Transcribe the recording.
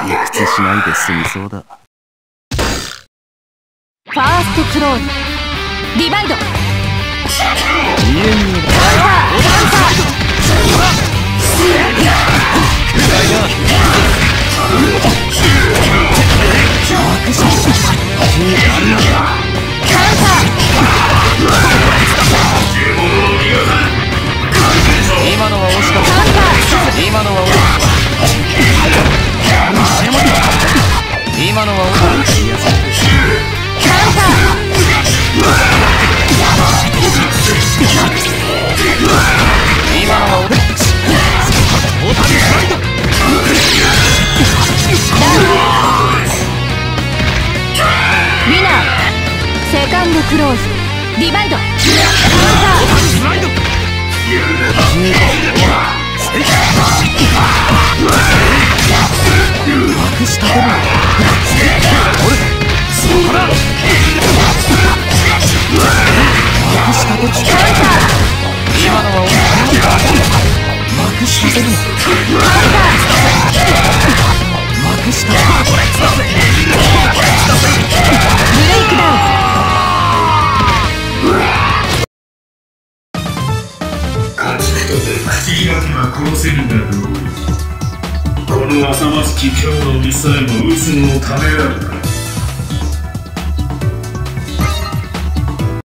退屈しないで済みそうだ。ファーストクローズ。リバイド。った今のは惜しかった今のはウィナーセカンドクローズリバイド隠したてるったまくした。てるまくした。ブレイクダウン家畜とて口開けば殺せるだろうこの浅ましき今日のミサイルも撃つのをた。めらうな